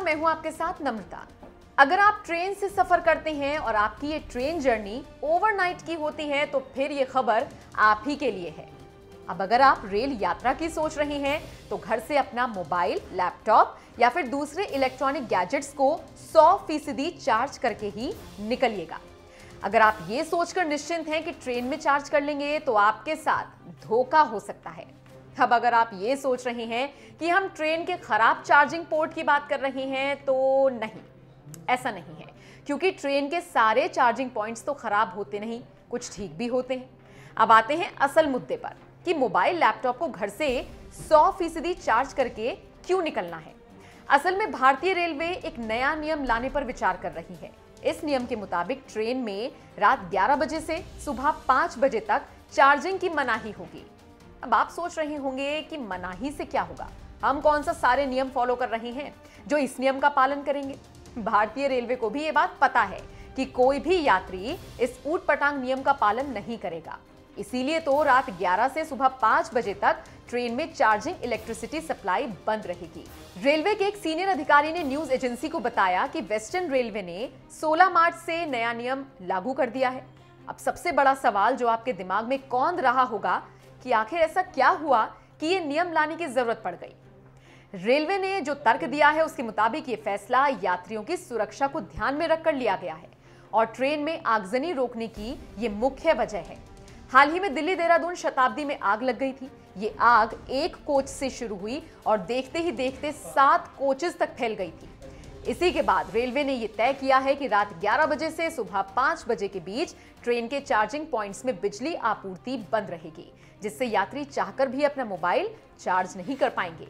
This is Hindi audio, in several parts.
मैं हूँ आपके साथ नम्रता। अगर आप ट्रेन से सफ़र करते हैं और आपकी ये ट्रेन जर्नी ओवरनाइट की होती है तो फिर ये खबर आप ही के लिए है। अब अगर आप रेल यात्रा की सोच रहे हैं तो घर से अपना मोबाइल, लैपटॉप या फिर दूसरे इलेक्ट्रॉनिक गैजेट्स को 100 फ़ीसदी चार्ज करके ही निकलिएगा। अगर आप ये सोचकर निश्चिंत हैं कि ट्रेन में चार्ज कर लेंगे तो आपके साथ धोखा हो सकता है। अब अगर आप ये सोच रहे हैं कि हम ट्रेन के खराब चार्जिंग पोर्ट की बात कर रहे हैं तो नहीं, ऐसा नहीं है। क्योंकि ट्रेन के सारे चार्जिंग पॉइंट्स तो खराब होते नहीं, कुछ ठीक भी होते हैं। अब आते हैं असल मुद्दे पर कि मोबाइल, लैपटॉप को घर से 100 फ़ीसदी चार्ज करके क्यों निकलना है? असल में भारतीय रेलवे एक नया नियम लाने पर विचार कर रही है। इस नियम के मुताबिक ट्रेन में रात 11 बजे से सुबह 5 बजे तक चार्जिंग की मनाही होगी। अब आप सोच रहे होंगे कि मनाही से क्या होगा? हम कौन सा सारे नियम फॉलो कर रहे हैं जो इस नियम का पालन करेंगे? भारतीय रेलवे को भी ये बात पता है कि कोई भी यात्री इस ऊट पटांग नियम का पालन नहीं करेगा। इसीलिए तो रात 11 से सुबह 5 बजे तक ट्रेन में चार्जिंग इलेक्ट्रिसिटी सप्लाई बंद रहेगी। रेलवे के एक सीनियर अधिकारी ने न्यूज़ एजेंसी को बताया कि वेस्टर्न रेलवे ने 16 मार्च से नया नियम लागू कर दिया है। अब सबसे बड़ा सवाल जो आपके दिमाग में कौंद रहा होगा कि आखिर ऐसा क्या हुआ कि ये नियम लाने की ज़रूरत पड़ गई? रेलवे ने जो तर्क दिया है, उसके मुताबिक ये फैसला यात्रियों की सुरक्षा को ध्यान में रखकर लिया गया है और ट्रेन में आगजनी रोकने की ये मुख्य वजह है। हाल ही में दिल्ली देहरादून शताब्दी में आग लग गई थी। ये आग एक कोच से शुरू हुई और देखते ही देखते सात कोचेस तक फैल गई थी। इसी के बाद रेलवे ने यह तय किया है कि रात 11 बजे से सुबह 5 बजे के बीच ट्रेन के चार्जिंग पॉइंट्स में बिजली आपूर्ति बंद रहेगी, जिससे यात्री चाहकर भी अपना मोबाइल चार्ज नहीं कर पाएँगे।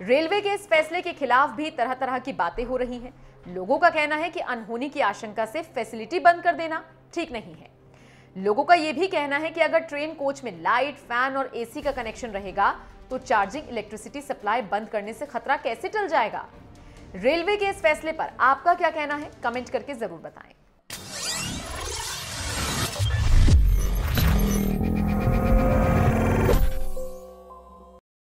रेलवे के इस फैसले के खिलाफ भी तरह तरह की बातें हो रही हैं। लोगों का कहना है कि अनहोनी की आशंका से फैसिलिटी बंद कर देना ठीक नहीं है। लोगों का यह भी कहना है कि अगर ट्रेन कोच में लाइट, फ़ैन और एसी का कनेक्शन रहेगा तो चार्जिंग इलेक्ट्रिसिटी सप्लाई बंद करने से खतरा कैसे टल जाएगा? रेलवे के इस फैसले पर आपका क्या कहना है? कमेंट करके ज़रूर बताएँ।